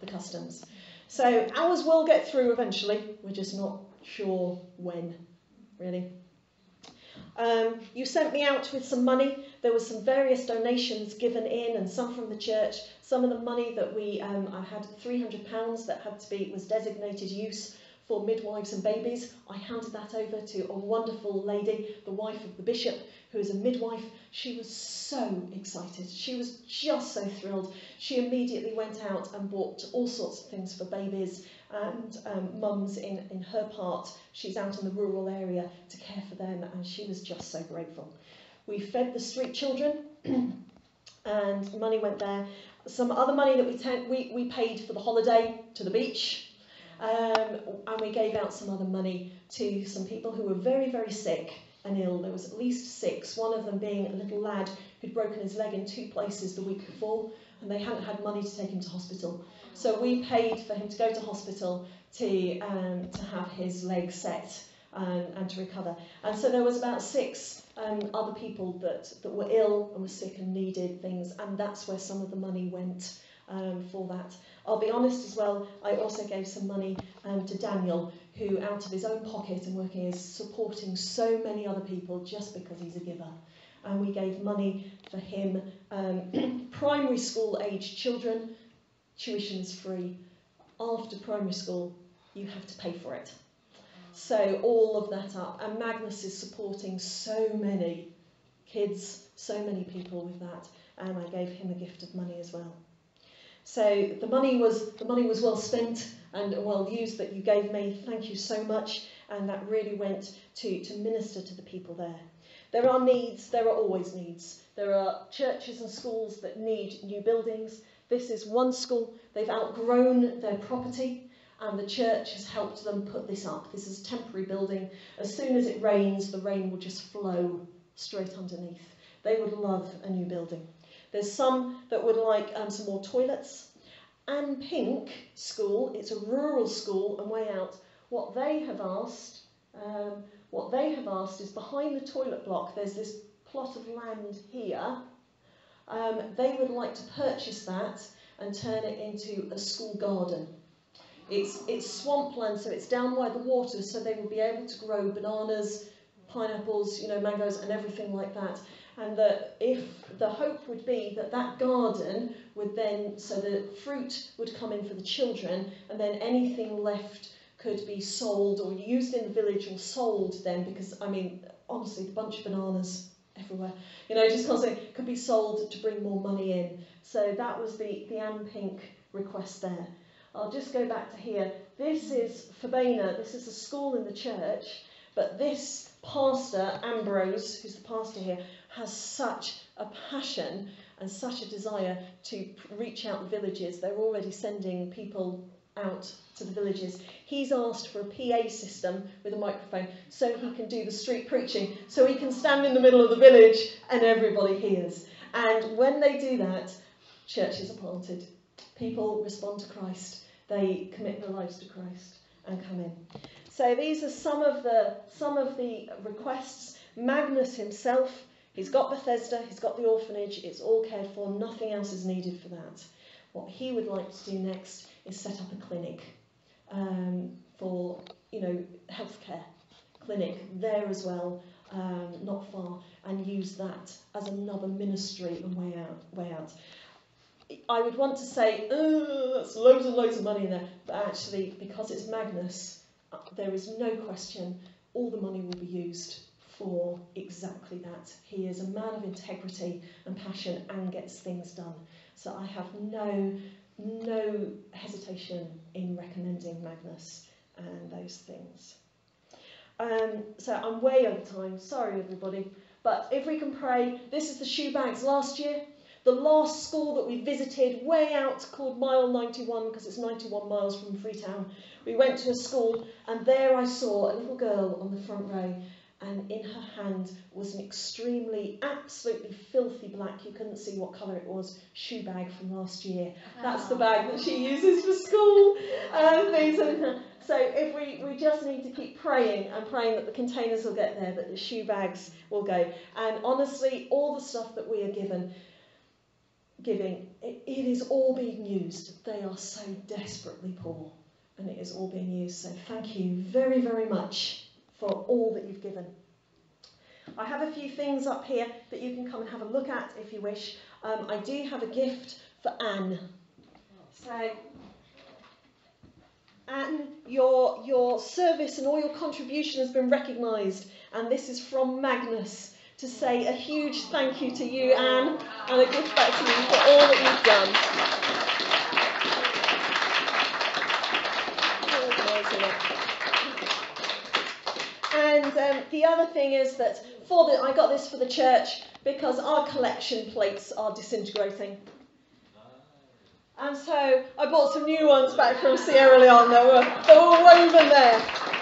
[SPEAKER 1] the customs. So ours will get through eventually, we're just not sure when, really. Um, you sent me out with some money. There were some various donations given in, and some from the church. Some of the money that we, um, I had £300 that had to be was designated use for midwives and babies. I handed that over to a wonderful lady, the wife of the bishop, who is a midwife. She was so excited. She was just so thrilled. She immediately went out and bought all sorts of things for babies and um, mums in, in her part. She's out in the rural area to care for them, and she was just so grateful. We fed the street children, and money went there. Some other money that we, we, we paid for the holiday to the beach Um, and we gave out some other money to some people who were very, very sick and ill. There was at least six, one of them being a little lad who'd broken his leg in two places the week before, and they hadn't had money to take him to hospital. So we paid for him to go to hospital to, um, to have his leg set um, and to recover. And so there was about six um, other people that, that were ill and were sick and needed things, and that's where some of the money went um, for that. I'll be honest as well, I also gave some money um, to Daniel, who out of his own pocket and working is supporting so many other people just because he's a giver. And we gave money for him, um, primary school age children, tuition is free. After primary school, you have to pay for it. So all of that up. And Magnus is supporting so many kids, so many people with that. And I gave him a gift of money as well. So the money was the money was well spent and well used that you gave me. Thank you so much. And that really went to, to minister to the people there. There are needs, there are always needs. There are churches and schools that need new buildings. This is one school, they've outgrown their property and the church has helped them put this up. This is a temporary building. As soon as it rains, the rain will just flow straight underneath. They would love a new building. There's some that would like um, some more toilets. Anne Pink School, it's a rural school and way out. What they have asked, um, what they have asked is behind the toilet block, there's this plot of land here. Um, they would like to purchase that and turn it into a school garden. It's, it's swampland, so it's down by the water, so they will be able to grow bananas, pineapples, you know, mangoes, and everything like that. And that if the hope would be that that garden would then, so the fruit would come in for the children, and then anything left could be sold or used in the village or sold then, because I mean, honestly, the bunch of bananas everywhere, you know, just constantly could be sold to bring more money in. So that was the, the Anne Pink request there. I'll just go back to here. This is Fabena, this is a school in the church, but this pastor, Ambrose, who's the pastor here, has such a passion and such a desire to reach out the villages. They're already sending people out to the villages. He's asked for a PA system with a microphone so he can do the street preaching, so he can stand in the middle of the village and everybody hears. And when they do that, churches are planted. People respond to Christ they commit their lives to Christ and come in. So these are some of the some of the requests. Magnus himself, he's got Bethesda, he's got the orphanage, it's all cared for, nothing else is needed for that. What he would like to do next is set up a clinic um, for you know healthcare clinic there as well, um, not far, and use that as another ministry and way out. Way out. I would want to say, oh, that's loads and loads of money in there, but actually, because it's Magnus, uh, there is no question all the money will be used for exactly that. He is a man of integrity and passion and gets things done. So I have no no hesitation in recommending Magnus and those things. Um, so I'm way over time. Sorry, everybody. But if we can pray, this is the shoe bags last year. The last school that we visited, way out, called Mile 91, because it's 91 miles from Freetown, we went to a school, and there I saw a little girl on the front row, and in her hand was an extremely, absolutely filthy black, you couldn't see what colour it was, shoe bag from last year. That's the bag that she uses for school um, and things. And so if we, we just need to keep praying and praying that the containers will get there, that the shoe bags will go. And honestly, all the stuff that we are given, giving, it, it is all being used. They are so desperately poor, and it is all being used. So thank you very, very much for all that you've given. I have a few things up here that you can come and have a look at if you wish. Um, I do have a gift for Anne. So, Anne, your, your service and all your contribution has been recognised, and this is from Magnus to say a huge thank you to you, Anne, and a gift back to you for all that you've done. And um, the other thing is that for the, I got this for the church because our collection plates are disintegrating. And so I bought some new ones back from Sierra Leone that were, that were woven there.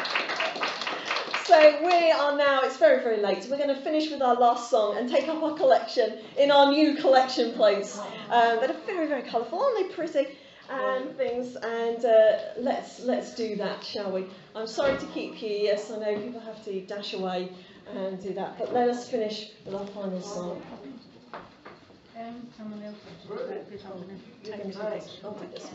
[SPEAKER 1] So we are now, it's very, very late. We're going to finish with our last song and take up our collection in our new collection plates um, that are very, very colourful. Aren't they pretty? And things, and uh, let's let's do that, shall we? I'm sorry to keep you. Yes, I know people have to dash away and do that, but let us finish with our final song.
[SPEAKER 3] Um, someone else wants to do that, because I'm going take
[SPEAKER 1] going to do
[SPEAKER 3] this.
[SPEAKER 1] this. I'll do this.